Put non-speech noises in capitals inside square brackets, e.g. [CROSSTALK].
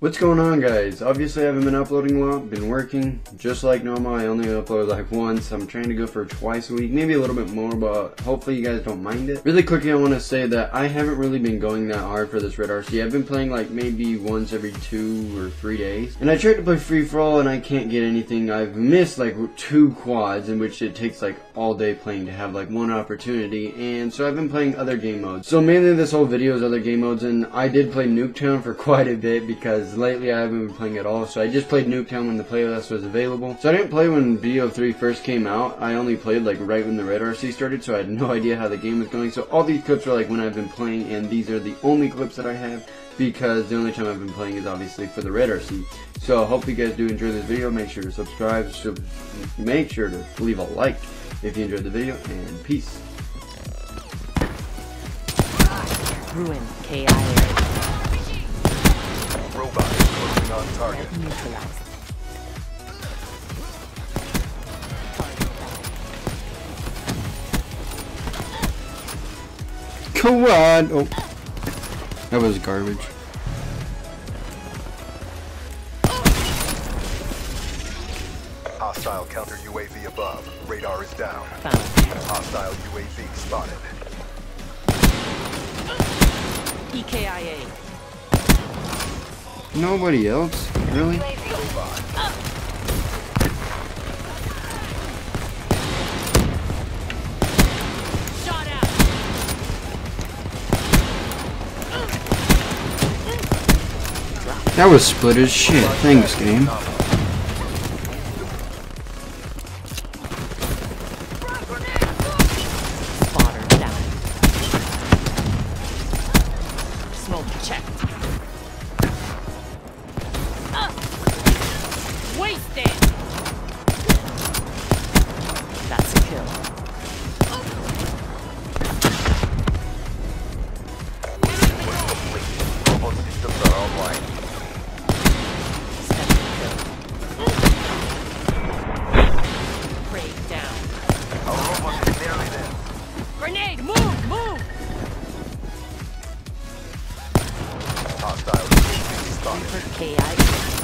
What's going on guys? Obviously I haven't been uploading a lot, been working just like normal. I only upload like once. I'm trying to go for twice a week, maybe a little bit more, but hopefully you guys don't mind it. Really quickly I want to say that I haven't really been going that hard for this Red RC. I've been playing like maybe once every two or three days. And I tried to play free for all and I can't get anything. I've missed like two quads in which it takes like all day playing to have like one opportunity. And so I've been playing other game modes. So mainly this whole video is other game modes and I did play Nuketown for [LAUGHS] quite a bit because because lately I haven't been playing at all. So I just played Nuketown when the playlist was available. So I didn't play when BO3 first came out. I only played like right when the Red RC started, so I had no [LAUGHS] idea how the game was going. So all these clips are like when I've been playing, and these are the only clips that I have because the only time I've been playing is obviously for the Red RC. So I hope you guys do enjoy this video. Make sure to subscribe. So make sure to leave a like if you enjoyed the video, and peace. Ruin KIA on target. Neutralized. Quad! Oh. That was garbage. Hostile counter UAV above. Radar is down. Hostile UAV spotted. EKIA. Nobody else? Really? That was split as shit. Thanks, game. Smoke checked. There. Grenade! Move! Move! Hostile UAV spotted. KI.